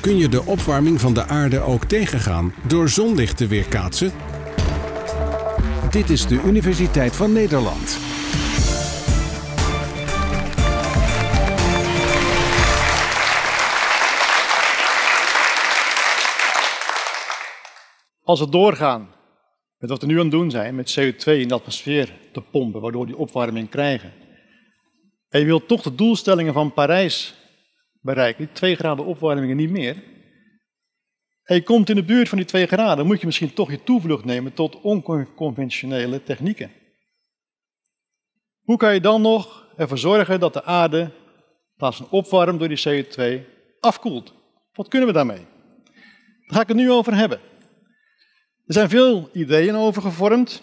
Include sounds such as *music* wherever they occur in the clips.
Kun je de opwarming van de aarde ook tegengaan door zonlicht te weerkaatsen? Dit is de Universiteit van Nederland. Als we doorgaan met wat we nu aan het doen zijn, met CO2 in de atmosfeer te pompen, waardoor die opwarming krijgen. En je wilt toch de doelstellingen van Parijs bereiken, die 2 graden opwarming niet meer. En je komt in de buurt van die 2 graden, moet je misschien toch je toevlucht nemen tot onconventionele technieken. Hoe kan je dan nog ervoor zorgen dat de aarde, in plaats van door die CO2, afkoelt? Wat kunnen we daarmee? Daar ga ik het nu over hebben. Er zijn veel ideeën over gevormd.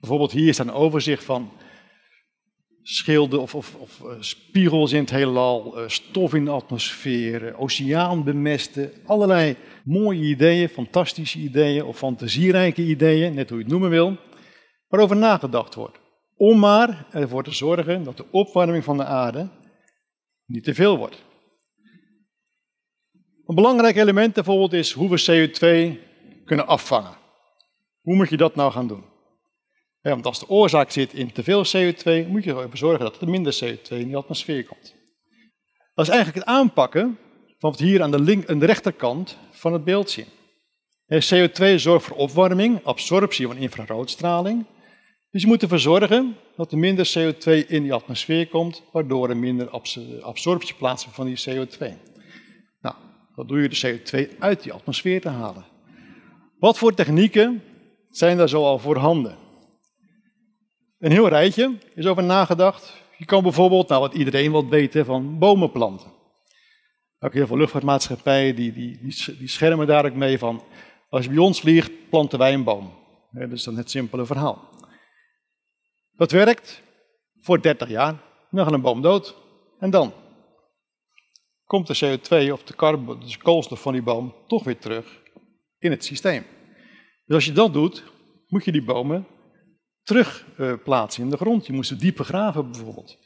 Bijvoorbeeld hier is een overzicht van schilden of, of, of uh, spiegels in het heelal, uh, stof in de atmosfeer, uh, oceaanbemesten. Allerlei mooie ideeën, fantastische ideeën of fantasierijke ideeën, net hoe je het noemen wil, waarover nagedacht wordt. Om maar ervoor te zorgen dat de opwarming van de aarde niet te veel wordt. Een belangrijk element bijvoorbeeld is hoe we CO2 kunnen afvangen. Hoe moet je dat nou gaan doen? Ja, want als de oorzaak zit in te veel CO2, moet je ervoor zorgen dat er minder CO2 in de atmosfeer komt. Dat is eigenlijk het aanpakken van wat hier aan de, link, aan de rechterkant van het beeld zien. CO2 zorgt voor opwarming, absorptie van infraroodstraling. Dus je moet ervoor zorgen dat er minder CO2 in die atmosfeer komt, waardoor er minder absorptie plaatsvindt van die CO2. Nou, wat doe je de CO2 uit die atmosfeer te halen? Wat voor technieken zijn daar zo al voorhanden? Een heel rijtje is over nagedacht. Je kan bijvoorbeeld, nou wat iedereen wil weten, van bomen planten. Ook heel veel luchtvaartmaatschappijen die, die, die, die schermen daar ook mee van. Als je bij ons vliegt, planten wij een boom. dat is dan het simpele verhaal. Dat werkt voor 30 jaar. Dan gaat een boom dood. En dan komt de CO2 of carbon, de koolstof van die boom toch weer terug in het systeem. Dus als je dat doet, moet je die bomen terug uh, plaatsen in de grond. Je moet ze diep begraven bijvoorbeeld.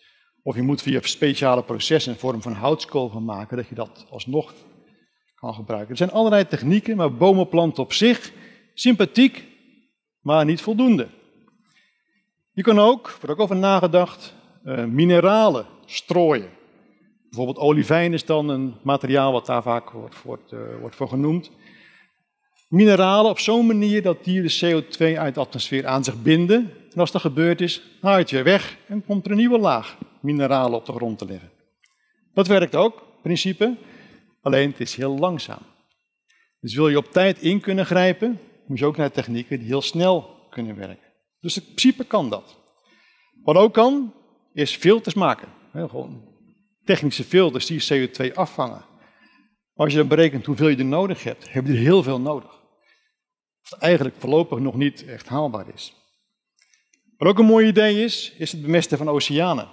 Of je moet via speciale processen een vorm van houtskool maken, dat je dat alsnog kan gebruiken. Er zijn allerlei technieken, maar bomenplanten op zich, sympathiek, maar niet voldoende. Je kan ook, wordt ook over nagedacht, uh, mineralen strooien. Bijvoorbeeld olivijn is dan een materiaal wat daar vaak wordt, wordt, uh, wordt voor genoemd mineralen op zo'n manier dat die de CO2 uit de atmosfeer aan zich binden. En als dat gebeurd is, haal je het weer weg en komt er een nieuwe laag mineralen op de grond te liggen. Dat werkt ook, principe, alleen het is heel langzaam. Dus wil je op tijd in kunnen grijpen, moet je ook naar technieken die heel snel kunnen werken. Dus in principe kan dat. Wat ook kan, is filters maken. Gewoon technische filters die CO2 afvangen. Als je dan berekent hoeveel je er nodig hebt, heb je er heel veel nodig. Wat eigenlijk voorlopig nog niet echt haalbaar is. Wat ook een mooi idee is, is het bemesten van oceanen.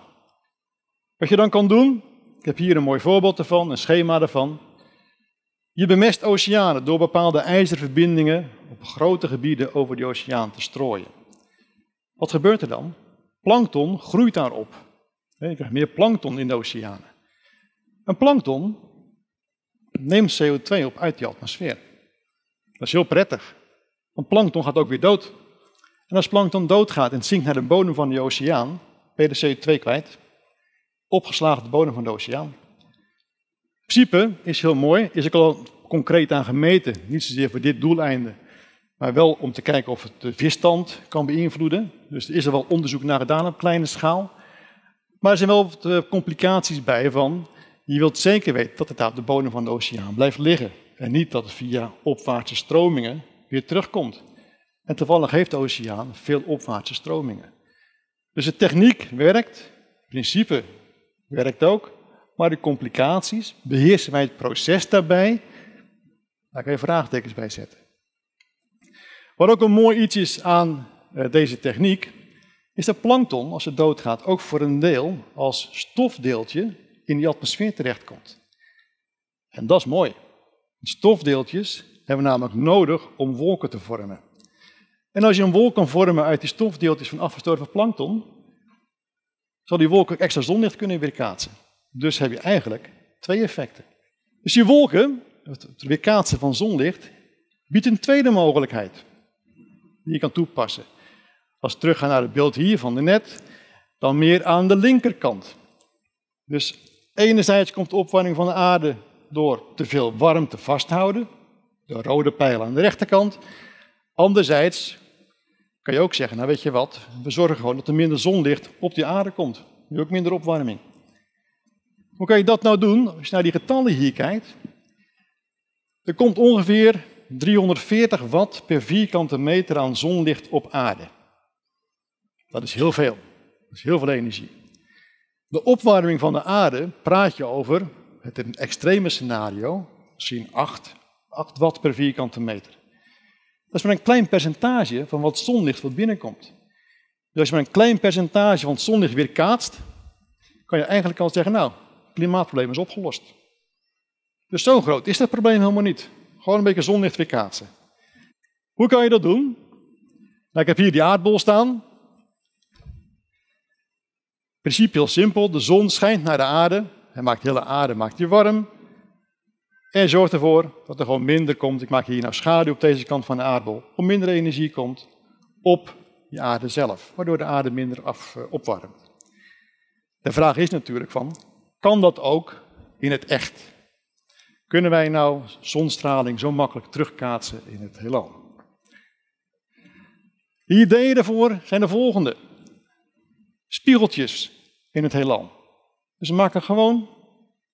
Wat je dan kan doen, ik heb hier een mooi voorbeeld ervan, een schema ervan. Je bemest oceanen door bepaalde ijzerverbindingen op grote gebieden over die oceaan te strooien. Wat gebeurt er dan? Plankton groeit daarop. Je krijgt meer plankton in de oceanen. Een plankton neemt CO2 op uit die atmosfeer. Dat is heel prettig. Want plankton gaat ook weer dood. En als plankton doodgaat en zinkt naar de bodem van de oceaan, ben je de CO2 kwijt. Opgeslagen op de bodem van de oceaan. In principe is heel mooi, is ook al concreet aan gemeten. Niet zozeer voor dit doeleinde, maar wel om te kijken of het de visstand kan beïnvloeden. Dus er is er wel onderzoek naar gedaan op kleine schaal. Maar er zijn wel wat eh, complicaties bij van, je wilt zeker weten dat het daar op de bodem van de oceaan blijft liggen. En niet dat het via opwaartse stromingen weer terugkomt. En toevallig heeft de oceaan veel opwaartse stromingen. Dus de techniek werkt, het principe werkt ook, maar de complicaties, beheersen wij het proces daarbij? Daar kan je vraagtekens bij zetten. Wat ook een mooi iets is aan eh, deze techniek, is dat plankton, als het doodgaat, ook voor een deel als stofdeeltje in die atmosfeer terechtkomt. En dat is mooi. Stofdeeltjes hebben we namelijk nodig om wolken te vormen. En als je een wolk kan vormen uit die stofdeeltjes van afgestorven plankton, zal die wolk ook extra zonlicht kunnen weerkaatsen. Dus heb je eigenlijk twee effecten. Dus die wolken, het weerkaatsen van zonlicht, biedt een tweede mogelijkheid die je kan toepassen. Als we teruggaan naar het beeld hier van de net, dan meer aan de linkerkant. Dus enerzijds komt de opwarming van de aarde door te veel warmte vasthouden, de rode pijl aan de rechterkant. Anderzijds kan je ook zeggen, nou weet je wat, we zorgen gewoon dat er minder zonlicht op die aarde komt. Nu ook minder opwarming. Hoe kan je dat nou doen? Als je naar die getallen hier kijkt, er komt ongeveer 340 watt per vierkante meter aan zonlicht op aarde. Dat is heel veel. Dat is heel veel energie. De opwarming van de aarde praat je over, het extreme scenario, misschien 8, 8 watt per vierkante meter. Dat is maar een klein percentage van wat zonlicht wat binnenkomt. Dus als je maar een klein percentage van het zonlicht weer kaatst, kan je eigenlijk al zeggen, nou, het klimaatprobleem is opgelost. Dus zo groot is dat probleem helemaal niet. Gewoon een beetje zonlicht weer kaatsen. Hoe kan je dat doen? Nou, ik heb hier die aardbol staan. Principe heel simpel. De zon schijnt naar de aarde. Hij maakt de hele aarde maakt die warm. En zorgt ervoor dat er gewoon minder komt. Ik maak hier nou schaduw op deze kant van de aardbol. Om minder energie komt op die aarde zelf. Waardoor de aarde minder af, uh, opwarmt. De vraag is natuurlijk van, kan dat ook in het echt? Kunnen wij nou zonstraling zo makkelijk terugkaatsen in het heelal? De ideeën daarvoor zijn de volgende. Spiegeltjes in het heelal. Dus we maken gewoon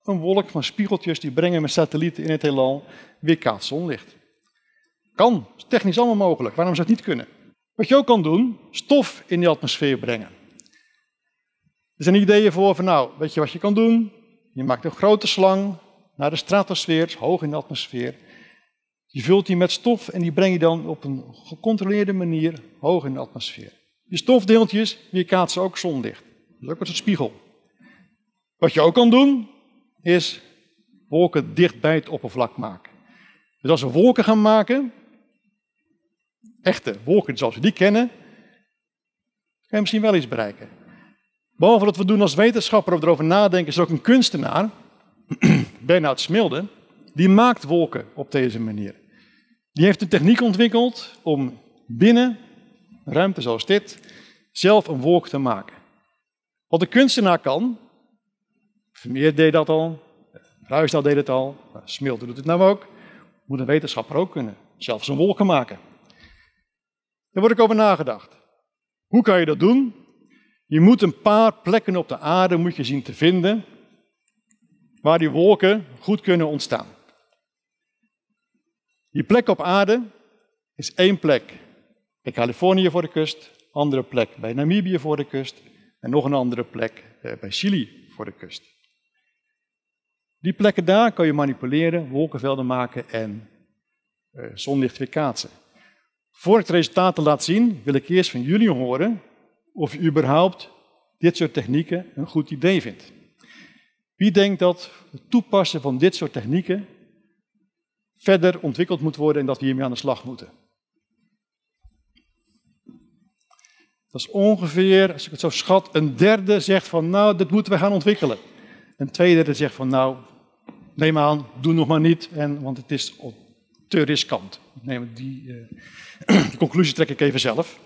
een wolk van spiegeltjes die brengen met satellieten in het heelal weerkaatst zonlicht. Kan, is technisch allemaal mogelijk. Waarom zou het niet kunnen? Wat je ook kan doen, stof in die atmosfeer brengen. Er zijn ideeën voor van nou, weet je wat je kan doen? Je maakt een grote slang naar de stratosfeer, hoog in de atmosfeer. Je vult die met stof en die breng je dan op een gecontroleerde manier hoog in de atmosfeer. Die stofdeeltjes weerkaatsen ook zonlicht. Dat is ook een spiegel. Wat je ook kan doen, is wolken dicht bij het oppervlak maken. Dus als we wolken gaan maken, echte wolken zoals we die kennen, kan je misschien wel iets bereiken. Behalve dat we doen als wetenschapper of erover nadenken, is er ook een kunstenaar, *clears throat* Bernhard Smilde, die maakt wolken op deze manier. Die heeft een techniek ontwikkeld om binnen een ruimte zoals dit zelf een wolk te maken. Wat de kunstenaar kan, Vermeer deed dat al, Ruisdaal deed het al, Smilde doet het nou ook, moet een wetenschapper ook kunnen. Zelfs een wolken maken. Daar wordt ik over nagedacht. Hoe kan je dat doen? Je moet een paar plekken op de aarde moet je zien te vinden waar die wolken goed kunnen ontstaan. Die plek op aarde is één plek bij Californië voor de kust, andere plek bij Namibië voor de kust en nog een andere plek eh, bij Chili voor de kust. Die plekken daar kan je manipuleren, wolkenvelden maken en uh, zonlicht weer kaatsen. Voor ik de resultaten laat zien, wil ik eerst van jullie horen of je überhaupt dit soort technieken een goed idee vindt. Wie denkt dat het toepassen van dit soort technieken verder ontwikkeld moet worden en dat we hiermee aan de slag moeten? Dat is ongeveer, als ik het zo schat, een derde zegt van nou, dit moeten we gaan ontwikkelen. Een tweede zegt van nou, neem aan, doe nog maar niet, en, want het is te riskant. Nee, die, uh, *clears throat* die conclusie trek ik even zelf.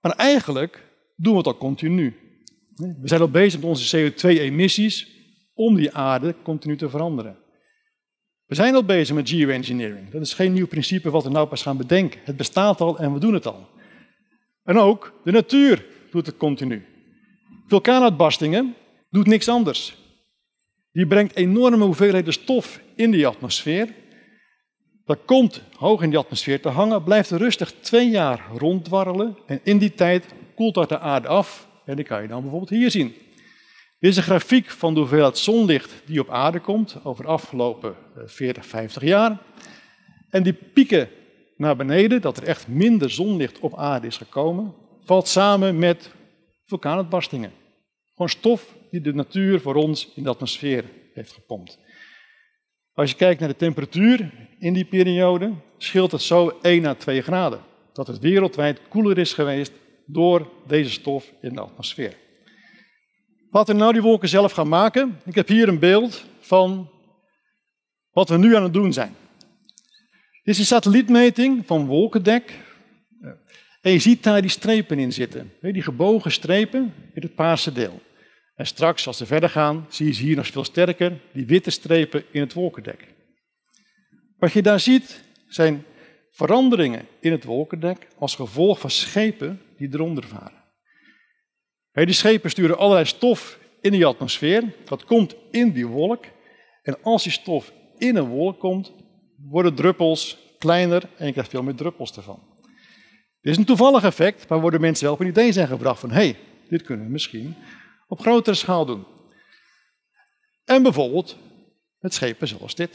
Maar eigenlijk doen we het al continu. We zijn al bezig met onze CO2-emissies om die aarde continu te veranderen. We zijn al bezig met geoengineering. Dat is geen nieuw principe wat we nou pas gaan bedenken. Het bestaat al en we doen het al. En ook de natuur doet het continu. Vulkaanuitbarstingen doet niks anders. Die brengt enorme hoeveelheden stof in die atmosfeer. Dat komt hoog in die atmosfeer te hangen, blijft rustig twee jaar ronddwarrelen. En in die tijd koelt dat de aarde af. En die kan je dan bijvoorbeeld hier zien. Dit is een grafiek van de hoeveelheid zonlicht die op aarde komt over de afgelopen 40, eh, 50 jaar. En die pieken naar beneden, dat er echt minder zonlicht op aarde is gekomen, valt samen met vulkaanuitbarstingen. Gewoon stof die de natuur voor ons in de atmosfeer heeft gepompt. Als je kijkt naar de temperatuur in die periode, scheelt het zo 1 à 2 graden. Dat het wereldwijd koeler is geweest door deze stof in de atmosfeer. Laten we nou die wolken zelf gaan maken. Ik heb hier een beeld van wat we nu aan het doen zijn. Dit is een satellietmeting van wolkendek. En je ziet daar die strepen in zitten. Die gebogen strepen in het paarse deel. En straks, als we verder gaan, zie je ze hier nog veel sterker, die witte strepen in het wolkendek. Wat je daar ziet, zijn veranderingen in het wolkendek als gevolg van schepen die eronder varen. Die schepen sturen allerlei stof in die atmosfeer, dat komt in die wolk. En als die stof in een wolk komt, worden druppels kleiner en je krijgt veel meer druppels ervan. Dit is een toevallig effect, maar worden mensen wel op een idee zijn gebracht van hé, hey, dit kunnen we misschien op grotere schaal doen. En bijvoorbeeld met schepen zoals dit.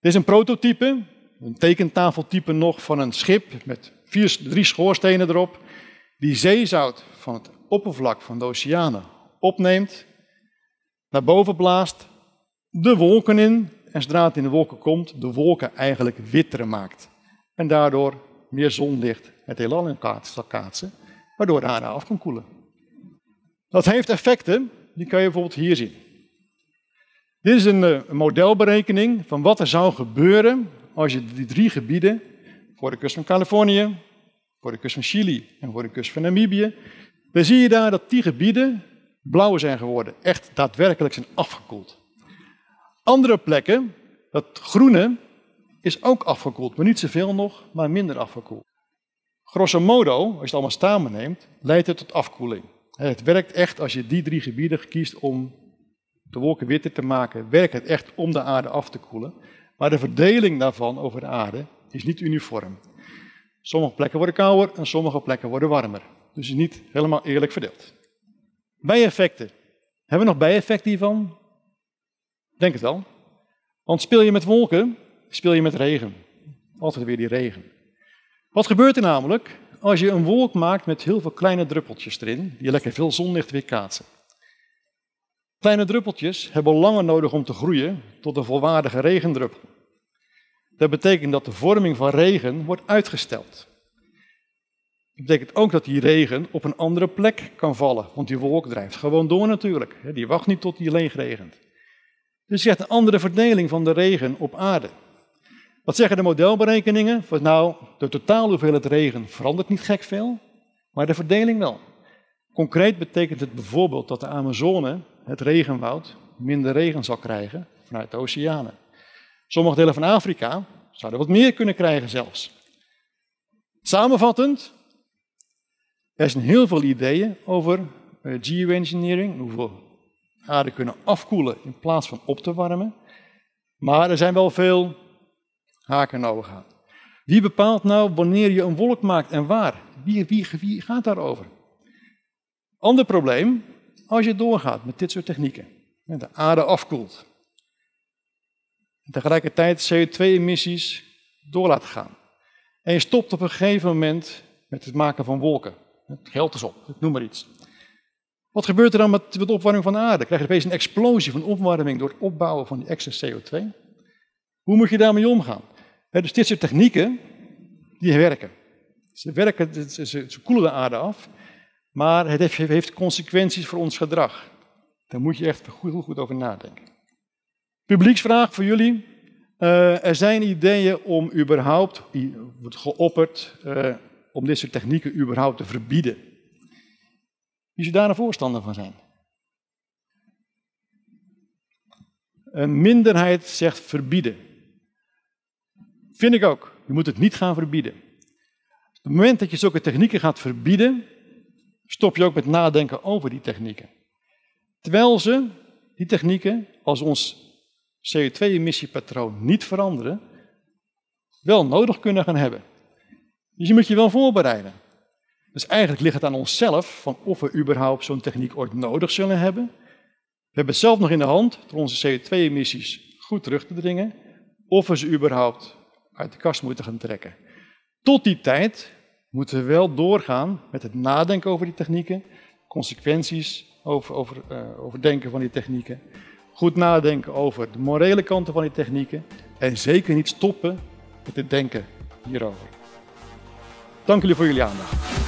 Dit is een prototype, een tekentafeltype nog van een schip met vier, drie schoorstenen erop, die zeezout van het oppervlak van de oceanen opneemt, naar boven blaast, de wolken in en zodra het in de wolken komt, de wolken eigenlijk witter maakt. En daardoor meer zonlicht het heelal in zal kaatsen, waardoor de aarde af kan koelen. Dat heeft effecten, die kan je bijvoorbeeld hier zien. Dit is een, eh, een modelberekening van wat er zou gebeuren als je die drie gebieden, voor de kust van Californië, voor de kust van Chili en voor de kust van Namibië, dan zie je daar dat die gebieden blauw zijn geworden, echt daadwerkelijk zijn afgekoeld. Andere plekken, dat groene, is ook afgekoeld, maar niet zoveel nog, maar minder afgekoeld. Grosso modo, als je het allemaal samen neemt, leidt het tot afkoeling. Het werkt echt als je die drie gebieden kiest om de wolken witter te maken, werkt het echt om de aarde af te koelen. Maar de verdeling daarvan over de aarde is niet uniform. Sommige plekken worden kouder en sommige plekken worden warmer. Dus is niet helemaal eerlijk verdeeld. Bijeffecten. Hebben we nog bijeffecten hiervan? Denk het wel. Want speel je met wolken, speel je met regen. Altijd weer die regen. Wat gebeurt er namelijk als je een wolk maakt met heel veel kleine druppeltjes erin, die lekker veel zonlicht weerkaatsen? Kleine druppeltjes hebben langer nodig om te groeien tot een volwaardige regendruppel. Dat betekent dat de vorming van regen wordt uitgesteld. Dat betekent ook dat die regen op een andere plek kan vallen, want die wolk drijft gewoon door natuurlijk. Die wacht niet tot die leeg regent. Dus je hebt een andere verdeling van de regen op aarde. Wat zeggen de modelberekeningen? Nou, de totale hoeveelheid regen verandert niet gek veel, maar de verdeling wel. Concreet betekent het bijvoorbeeld dat de Amazone, het regenwoud, minder regen zal krijgen vanuit de oceanen. Sommige delen van Afrika zouden wat meer kunnen krijgen zelfs. Samenvattend, er zijn heel veel ideeën over uh, geoengineering, hoeveel aarde kunnen afkoelen in plaats van op te warmen. Maar er zijn wel veel haken en ogen. Wie bepaalt nou wanneer je een wolk maakt en waar? Wie, wie, wie gaat daarover? Ander probleem, als je doorgaat met dit soort technieken, en de aarde afkoelt, en tegelijkertijd CO2-emissies door laat gaan. En je stopt op een gegeven moment met het maken van wolken. Het geld is op, noem maar iets. Wat gebeurt er dan met de opwarming van de aarde? Krijg je opeens een explosie van opwarming door het opbouwen van die extra CO2? Hoe moet je daarmee omgaan? Dus dit soort technieken, die werken. Ze werken, ze, koelen de aarde af, maar het heeft, consequenties voor ons gedrag. Daar moet je echt goed, goed over nadenken. Publieksvraag voor jullie. Uh, er zijn ideeën om überhaupt, wordt geopperd, uh, om dit soort technieken überhaupt te verbieden. Wie zou daar een voorstander van zijn? Een minderheid zegt verbieden. Vind ik ook. Je moet het niet gaan verbieden. Op het moment dat je zulke technieken gaat verbieden, stop je ook met nadenken over die technieken. Terwijl ze, die technieken, als ons CO2-emissiepatroon niet veranderen, wel nodig kunnen gaan hebben. Dus je moet je wel voorbereiden. Dus eigenlijk ligt het aan onszelf van of we überhaupt zo'n techniek ooit nodig zullen hebben. We hebben het zelf nog in de hand door onze CO2-emissies goed terug te dringen, of we ze überhaupt uit de kast moeten gaan trekken. Tot die tijd moeten we wel doorgaan met het nadenken over die technieken, consequenties over, over, uh, over denken van die technieken, goed nadenken over de morele kanten van die technieken en zeker niet stoppen met het denken hierover. Dank jullie voor jullie aandacht.